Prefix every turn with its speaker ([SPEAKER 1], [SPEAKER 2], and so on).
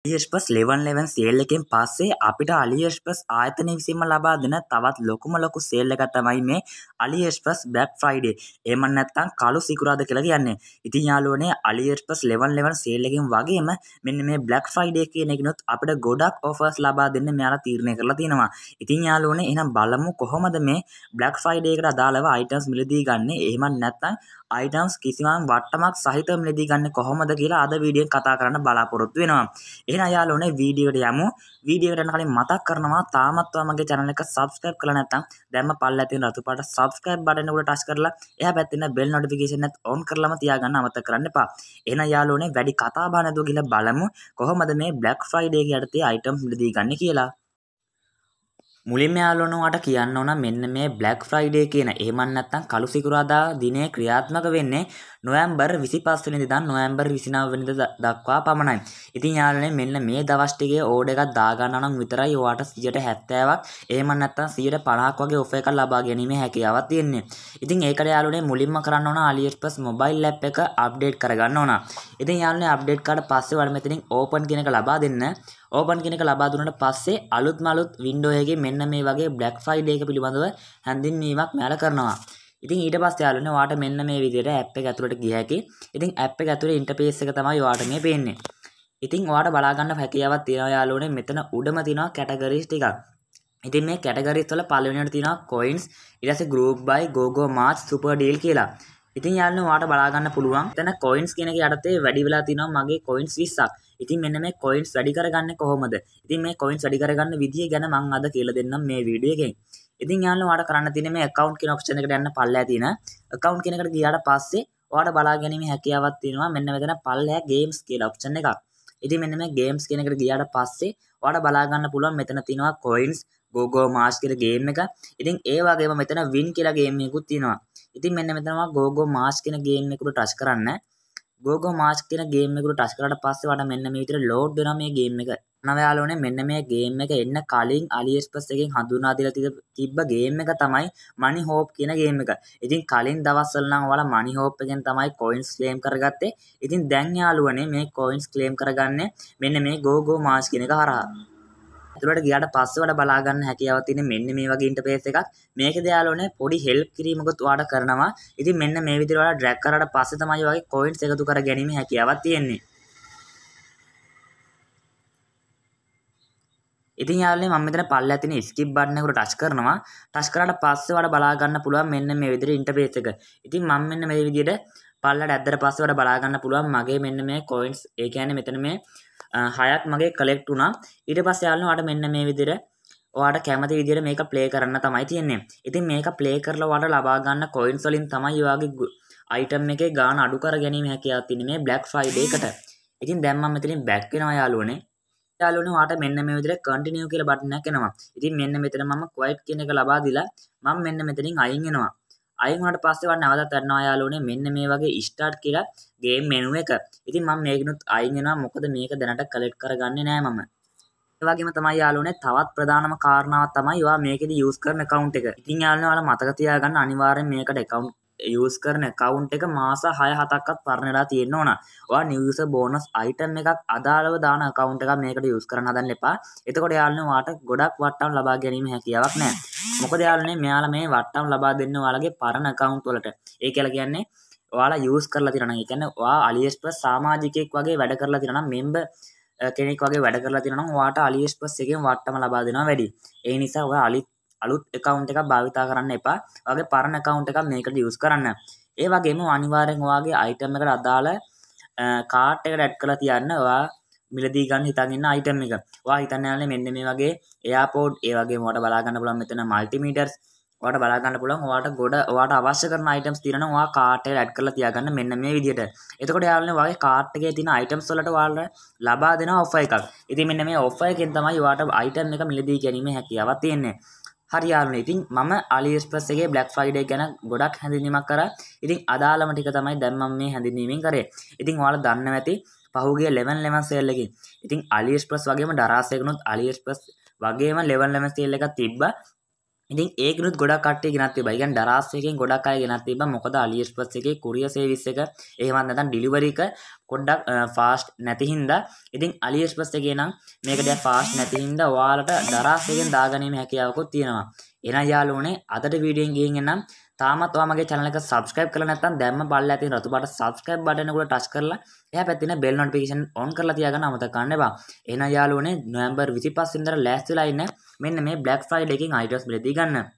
[SPEAKER 1] AliExpress 1111 sale එකෙන් පස්සේ අපිට AliExpress ආයතනය විසින්ම ලබා දෙන තවත් ලොකුම ලොකු සේල් එකක් තමයි මේ AliExpress Black Friday. එහෙම නැත්නම් කළු සිකුරාදා කියලා කියන්නේ. ඉතින් යාළුවනේ AliExpress 1111 සේල් එකෙන් වගේම මෙන්න මේ Black Friday කියන එකනොත් අපිට ගොඩක් offers ලබා දෙන්න මෙයාලා තීරණය කරලා තියෙනවා. ඉතින් යාළුවනේ එහෙනම් බලමු කොහොමද මේ Black Friday එකට අදාළව items මිලදී ගන්න. එහෙම නැත්නම් items කිසිම වට්ටමක් සහිතව මිලදී ගන්න කොහොමද කියලා අද වීඩියෝෙන් කතා කරන්න බලාපොරොත්තු වෙනවා. එහෙනම් යාළුවනේ වීඩියෝට යමු. වීඩියෝට යන කලින් මතක් කරනවා තාමත් ඔයාමගේ channel එක subscribe කරලා නැත්නම් දැම්ම පල්ලෙහා තියෙන රතු පාට subscribe button එකට touch කරලා එහා පැත්තේ ඉන්න bell notification එකත් on කරලාම තියාගන්න අමතක කරන්න එපා. එහෙනම් යාළුවනේ වැඩි කතා බහ නැතුව ගිහලා බලමු කොහොමද මේ Black Friday එක යටතේ items මිලදී ගන්න කියලා. මුලින්ම යාළුවනට කියන්න ඕන මෙන්න මේ Black Friday කියන එහෙමත් නැත්නම් කළු සිකුරාදා දිනේ ක්‍රියාත්මක වෙන්නේ නොවැම්බර් 25 වෙනිදා ඉඳන් නොවැම්බර් 29 වෙනිදා දක්වා පමණයි. ඉතින් යාළුවනේ මෙන්න මේ දවස් ටිකේ ඕඩර් එකක් දාගන්නවා නම් විතරයි ඔයාට 70ක් එහෙම නැත්නම් 50ක් වගේ ඔෆර් එකක් ලබා ගැනීමේ හැකියාවක් තියෙන්නේ. ඉතින් ඒකට යාළුවනේ මුලින්ම කරන්න ඕන AliExpress mobile app එක අප්ඩේට් කරගන්න ඕන. ඉතින් යාළුවනේ අප්ඩේට් කරාට පස්සේ ඔයාලා මෙතනින් open කියන එක ලබා දෙන්න. ඕපන් කෙනෙක ලබා දුන්නට පස්සේ අලුත්ම අලුත් වින්ඩෝ එකේ මෙන්න මේ වගේ Black Friday එක පිළිබඳව හැඳින්වීමක් මෙයාලා කරනවා. ඉතින් ඊට පස්සේ යාළුවනේ ඔයාට මෙන්න මේ විදිහට ඇප් එක ඇතුළට ගිය හැකි. ඉතින් ඇප් එක ඇතුලේ ඉන්ටර්ෆේස් එක තමයි ඔයාට මේ පේන්නේ. ඉතින් ඔයාට බලා ගන්න හැකියාවක් තියෙනවා යාළුවනේ මෙතන උඩම තියෙනවා කැටගරිස් ටිකක්. ඉතින් මේ කැටගරිස් වල පළවෙනියට තියෙනවා coins ඊට පස්සේ group by gogo march super deal කියලා. ඉතින් යාළුවනේ ඔයාට බලා ගන්න පුළුවන්. එතන coins කියන එක යටතේ වැඩි වෙලා තියෙනවා මගේ coins 20ක්. ඉතින් මෙන්න මේ coins වැඩි කරගන්නේ කොහොමද? ඉතින් මේ coins වැඩි කරගන්න විදිය ගැන මම අද කියලා දෙන්නම් මේ වීඩියෝ එකෙන්. ඉතින් යාළුවෝ ඔයාලට කරන්න තියෙන්නේ මේ account කියන option එකට යන්න පල්ලෙහා තියෙන account කියන එකට ගියාට පස්සේ ඔයාලට බලා ගැනීම හැකියාවක් තියෙනවා මෙන්න මෙතන පල්ලෙහා games කියලා option එකක්. ඉතින් මෙන්න මේ games කියන එකට ගියාට පස්සේ ඔයාලට බලා ගන්න පුළුවන් මෙතන තියෙනවා coins ගෝගෝ මාස් කියලා ගේම් එක. ඉතින් ඒ වගේම මෙතන win කියලා ගේම් එකකුත් තියෙනවා. ඉතින් මෙන්න මෙතන ගෝගෝ මාස් කියන ගේම් එකට ටච් කරන්න. ගෝගෝ මාස් කියන ගේම් එකට ටච් කරාට පස්සේ වඩා මෙන්න මේ විදිහට ලෝඩ් වෙනවා මේ ගේම් එක. නවයාලෝනේ මෙන්න මේ ගේම් එක එන්න කලින් AliExpress එකෙන් හඳුනා දීලා තිබ්බ ගේම් එක තමයි Money Hope කියන ගේම් එක. ඉතින් කලින් දවස්වල නම් ඔයාලා Money Hope එකෙන් තමයි coins claim කරගත්තේ. ඉතින් දැන් යාළුවනේ මේ coins claim කරගන්නේ මෙන්න මේ Go Go Mars කියන එක හරහා. ඇතුළට ගියාට පස්සේ වඩා බලා ගන්න හැකියාවක් තියෙන මෙන්න මේ වගේ ඉන්ටර්ෆේස් එකක්. මේකද යාළුවනේ පොඩි හෙල්ප් කිරීමකුත් ඔයාලට කරනවා. ඉතින් මෙන්න මේ විදිහට ඔයාලා ඩ්‍රැග් කරාට පස්සේ තමයි ඔයගේ coins එකතු කර ගැනීම හැකියාවක් තියෙන්නේ. ඉතින් යාළුවනේ මම මෙතන පල්ලෙහා තියෙන skip button එකට ටච් කරනවා. ටච් කරාට පස්සේ ඔයාලා බලා ගන්න පුළුවන් මෙන්න මේ විදිහට ඉන්ටර්ෆේස් එක. ඉතින් මම මෙන්න මේ විදිහට පල්ලට ඇද්දට පස්සේ ඔයාලා බලා ගන්න පුළුවන් මගේ මෙන්න මේ coins ඒ කියන්නේ මෙතන මේ හයක් මගේ කලෙක්ට් වුණා. ඊට පස්සේ යාළුවනේ ඔයාලට මෙන්න මේ විදිහට ඔයාට කැමති විදිහට මේක ප්ලේ කරන්න තමයි තියෙන්නේ. ඉතින් මේක ප්ලේ කරලා ඔයාලට ලබා ගන්න coins වලින් තමයි ඔයාගේ item එකේ ගාණ අඩු කර ගැනීම හැකියාවක් තියෙන්නේ මේ Black Friday එකට. ඉතින් දැන් මම මෙතනින් back වෙනවා යාළුවනේ. යාළුවනේ ඔයාට මෙන්න මේ විදිහට continue කියලා බටන් එකක් එනවා. ඉතින් මෙන්න මෙතන මම quiet කියන එක ලබා දීලා මම මෙන්න මෙතනින් අයින් වෙනවා. අයින් වුණාට පස්සේ වට නැවතත් ගන්නවා යාළුවනේ මෙන්න මේ වගේ start කියලා game menu එක. ඉතින් මම මේකිනුත් අයින් වෙනවා මොකද මේක දැනට collect කරගන්නේ නෑ මම. ඒ වගේම තමයි යාළුවනේ තවත් ප්‍රධානම කාරණාවක් තමයි ඔයා මේකෙදි use කරන account එක. ඉතින් යාළුවනේ ඔයාලා මතක තියාගන්න අනිවාර්යෙන් මේකට account යස් කරන කවුන්් එක මාස හය හතක්කත් පරණලා තියෙන්න ඕන. වා නිවස බෝනස් අයිටම් එකක් අදාළව දාන කවුන්් එක මේකට යස් කරන දන්න එපා. එතකොට යාලන වාට ගොඩක් වට්ටම් ලබා ගැනීම හැකියාවක් නෑ. මොකද යාලනේ මෙයාල මේ වට්ටම් ලබා දෙන්න වාලගේ පරණ කවුන්් වලට. ඒ කියල කියන්නේ වාලා යස් කරලා තිරන එකන්න වා අලිස්පස් සාමාජිකයෙක් වගේ වැඩ කරලා තිරනම් මෙම්බ කෙනෙක් වගේ වැඩ කරලා තිරනම් වාට අලිස්පස් එකෙන් වට්ටම ලබා දෙෙනවා වැඩි. ඒ නිසා ඔය අලිත් අලුත් එකකවුන්් එකක් භාවිතා කරන්න එපා. වගේ පරණ එකකවුන්් එකක් මේකට යස් කරන්න. ඒ වගේම අනිවාරෙන් වගේ අයිටම එකට අදාළ කාට් එකට ඇඩ් කළ තියන්න. වා මිලදී ගන්න හිතන්න අයිටම එක. වා හිතන්නයාල මෙන්න මේ වගේ එයාපෝඩ් ඒවගේ මට බලාගන්න පුළන් මෙතන මල්ටිමීටර්ස් වට බලාගන්න පුළන් වාට ගොඩ වාට අවශ්‍ය කරන අයිටම්ස් තිරනවා කාටේ ඇඩ් කල තියාගන්න මෙන්න මේ විදිට එතකොට යාලන වගේ කාට්ගේ තින අයිටම් සොලට වාල ලබා දෙන ඔෆ එකක්. ඉති මෙන්න මේ ඔෆ එකෙන් තමයි වාට අයිටම් එක මිලදී ගැනීම හැකියාවත් තියෙන්නේ. හරියාලන ඉතින් මම අලිස්ප්‍රස්ගේ බ්ලක් ෆයිඩේ ගැන ගොඩක් හැඳිනීමක් කර. ඉතින් අදාළම ටික තමයි දැම්මම් මේ හැඳිනීමෙන් කරේ. ඉතින් වාල දන්න ඇති පහුගේ ලෙවන් ලෙමන් සෙල්ලකින් ඉතින් අලිස්ප්‍රස් වගේම ඩරාසයකනුත් අලිස්ප්‍රස් වගේම ලෙවන් ලෙම සෙල්ල එක තිබ්බ. ඉතින් ඒකනුත් ගොඩක් කට්ටිය ගෙනත් තිබ්බා. ඒ කියන්නේ ඩරාස් එකෙන් ගොඩක් අය ගෙනත් තිබ්බා. මොකද AliExpress එකේ courier service එක එහෙමත් නැත්නම් delivery එක පොඩ්ඩක් ෆාස්ට් නැති හින්දා ඉතින් AliExpress එකේ නම් මේක ටිකක් ෆාස්ට් නැති හින්දා ඔයාලට ඩරාස් එකෙන් දාගැනීමේ හැකියාවකුත් තියෙනවා. එහෙනම් යාළුවනේ අදට වීඩියෝෙන් ගිහින් එන්නම්. තාමත් ඔයා මගේ channel එක subscribe කරලා නැත්නම් දැම්ම පල්ලෙහා තියෙන රතු පාට subscribe button එක උඩ touch කරලා එහා පැත්තේ තියෙන bell notification on කරලා තියාගන්න අමතක කරන්න එපා. එහෙනම් යාළුවනේ නොවැම්බර් 25 වෙනිදා ලෑස්තිලා ඉන්න මෙන්න මේ Black Friday එකකින් items මිලදී ගන්න.